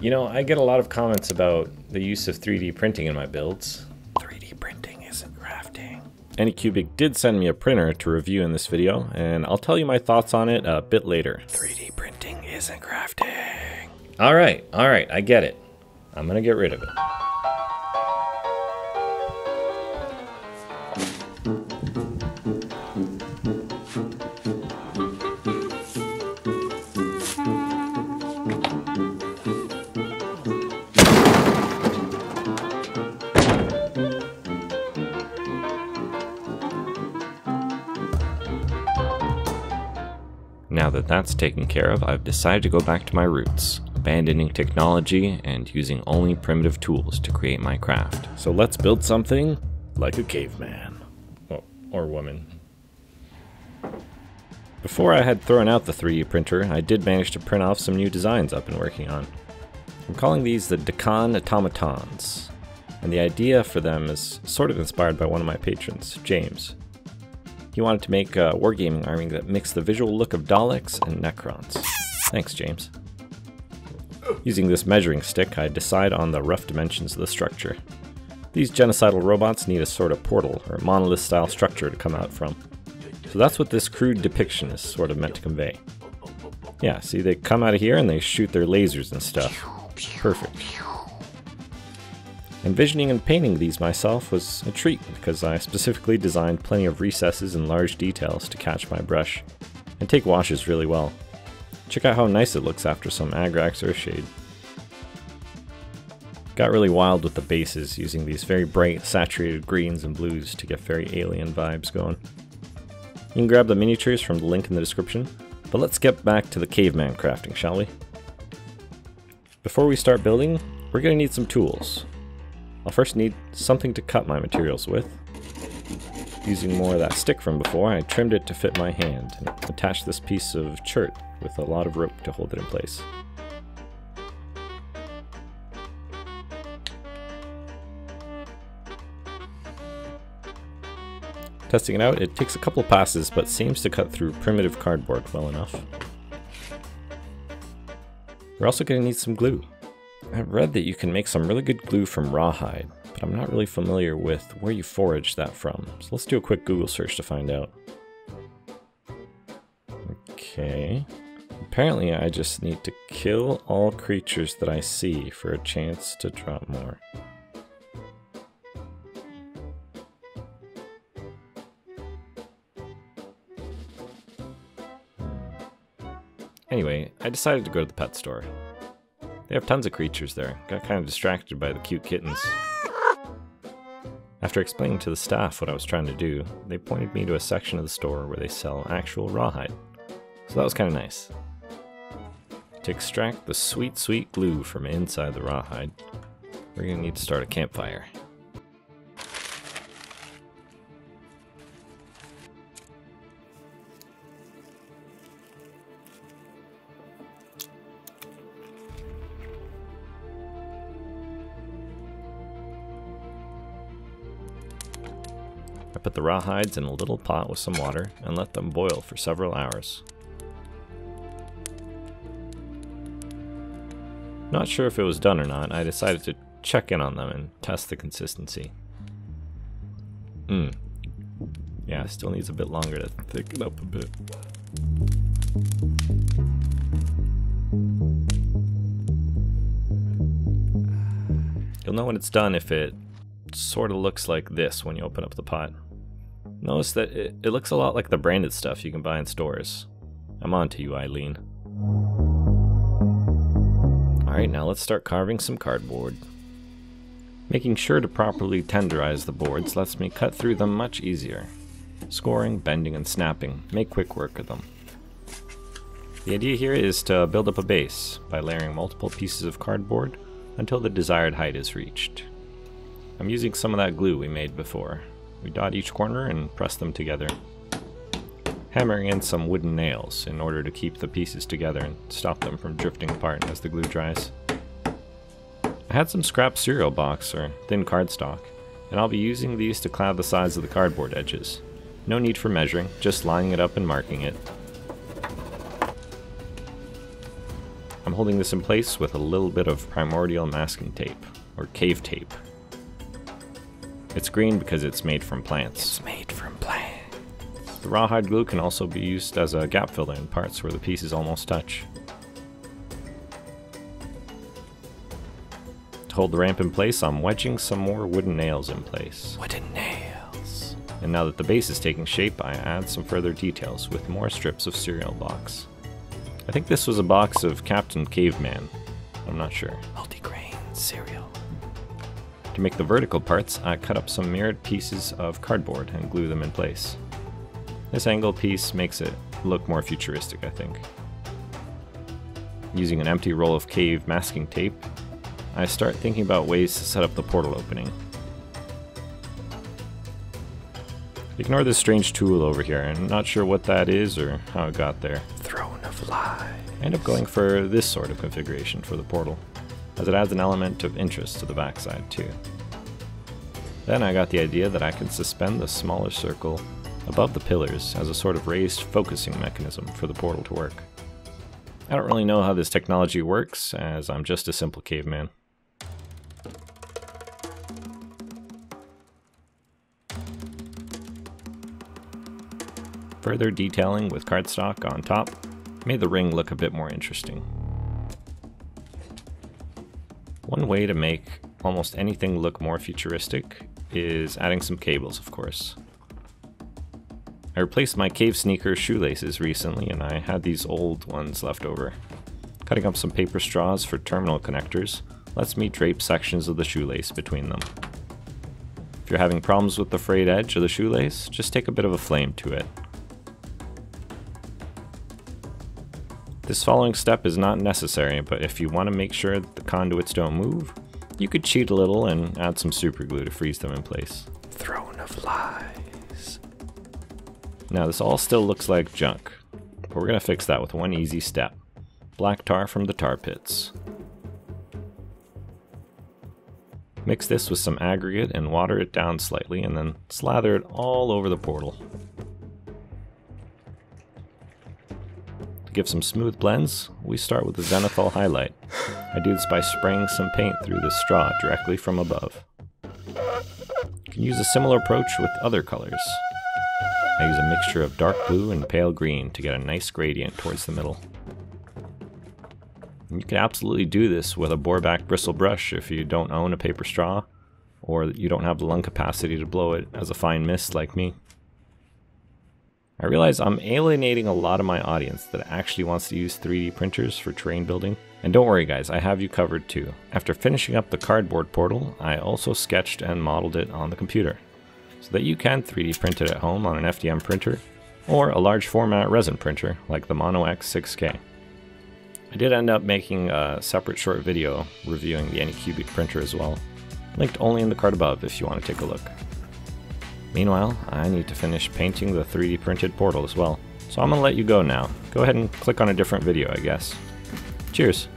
You know, I get a lot of comments about the use of 3D printing in my builds. 3D printing isn't crafting. Anycubic did send me a printer to review in this video, and I'll tell you my thoughts on it a bit later. 3D printing isn't crafting. Alright, alright, I get it. I'm gonna get rid of it. Now that that's taken care of, I've decided to go back to my roots, abandoning technology and using only primitive tools to create my craft. So let's build something like a caveman. Well, or woman. Before I had thrown out the 3D printer, I did manage to print off some new designs I've been working on. I'm calling these the Dekan Automatons, and the idea for them is sort of inspired by one of my patrons, James. He wanted to make a wargaming army that mixed the visual look of Daleks and Necrons. Thanks, James. Using this measuring stick, I decide on the rough dimensions of the structure. These genocidal robots need a sort of portal or monolith style structure to come out from. So that's what this crude depiction is sort of meant to convey. Yeah, see, they come out of here and they shoot their lasers and stuff. Perfect. Envisioning and painting these myself was a treat because I specifically designed plenty of recesses and large details to catch my brush and take washes really well. Check out how nice it looks after some Agrax Earthshade. Got really wild with the bases using these very bright saturated greens and blues to get very alien vibes going. You can grab the miniatures from the link in the description, but let's get back to the caveman crafting, shall we? Before we start building, we're going to need some tools. I'll first need something to cut my materials with. Using more of that stick from before, I trimmed it to fit my hand and attached this piece of chert with a lot of rope to hold it in place. Testing it out, it takes a couple passes but seems to cut through primitive cardboard well enough. We're also going to need some glue. I've read that you can make some really good glue from rawhide, but I'm not really familiar with where you forage that from. So let's do a quick Google search to find out. Okay. Apparently I just need to kill all creatures that I see for a chance to drop more. Anyway, I decided to go to the pet store. They have tons of creatures there. Got kind of distracted by the cute kittens. After explaining to the staff what I was trying to do, they pointed me to a section of the store where they sell actual rawhide. So that was kind of nice. To extract the sweet, sweet glue from inside the rawhide, we're going to need to start a campfire. I put the rawhides in a little pot with some water and let them boil for several hours. Not sure if it was done or not, I decided to check in on them and test the consistency. Hmm. Yeah, still needs a bit longer to thicken up a bit. You'll know when it's done if it sort of looks like this when you open up the pot. Notice that it, it looks a lot like the branded stuff you can buy in stores. I'm on to you, Aleene. Alright, now let's start carving some cardboard. Making sure to properly tenderize the boards lets me cut through them much easier. Scoring, bending, and snapping make quick work of them. The idea here is to build up a base by layering multiple pieces of cardboard until the desired height is reached. I'm using some of that glue we made before. We dot each corner and press them together. Hammering in some wooden nails in order to keep the pieces together and stop them from drifting apart as the glue dries. I had some scrap cereal box or thin cardstock, and I'll be using these to cloud the sides of the cardboard edges. No need for measuring, just lining it up and marking it. I'm holding this in place with a little bit of primordial masking tape, or cave tape. It's green because it's made from plants. It's made from plants. The rawhide glue can also be used as a gap filler in parts where the pieces almost touch. To hold the ramp in place, I'm wedging some more wooden nails in place. Wooden nails. And now that the base is taking shape, I add some further details with more strips of cereal box. I think this was a box of Captain Caveman. I'm not sure. Multigrain cereal. To make the vertical parts, I cut up some mirrored pieces of cardboard and glue them in place. This angle piece makes it look more futuristic, I think. Using an empty roll of cave masking tape, I start thinking about ways to set up the portal opening. Ignore this strange tool over here, I'm not sure what that is or how it got there. Throne of Lies. I end up going for this sort of configuration for the portal, as it adds an element of interest to the backside too. Then I got the idea that I can suspend the smaller circle above the pillars as a sort of raised focusing mechanism for the portal to work. I don't really know how this technology works, as I'm just a simple caveman. Further detailing with cardstock on top made the ring look a bit more interesting. One way to make almost anything look more futuristic is adding some cables, of course. I replaced my cave sneaker shoelaces recently and I had these old ones left over. Cutting up some paper straws for terminal connectors lets me drape sections of the shoelace between them. If you're having problems with the frayed edge of the shoelace, just take a bit of a flame to it. This following step is not necessary, but if you want to make sure that the conduits don't move, you could cheat a little and add some super glue to freeze them in place. Throne of Lies. Now this all still looks like junk, but we're going to fix that with one easy step. Black tar from the tar pits. Mix this with some aggregate and water it down slightly and then slather it all over the portal. Give some smooth blends, we start with the zenithal highlight. I do this by spraying some paint through the straw directly from above. You can use a similar approach with other colors. I use a mixture of dark blue and pale green to get a nice gradient towards the middle. You can absolutely do this with a boreback bristle brush if you don't own a paper straw, or you don't have the lung capacity to blow it as a fine mist like me. I realize I'm alienating a lot of my audience that actually wants to use 3D printers for terrain building. And don't worry guys, I have you covered too. After finishing up the cardboard portal, I also sketched and modeled it on the computer so that you can 3D print it at home on an FDM printer or a large format resin printer like the Mono X 6K. I did end up making a separate short video reviewing the Anycubic printer as well, linked only in the card above if you want to take a look. Meanwhile, I need to finish painting the 3D printed portal as well, so I'm to let you go now. Go ahead and click on a different video, I guess. Cheers!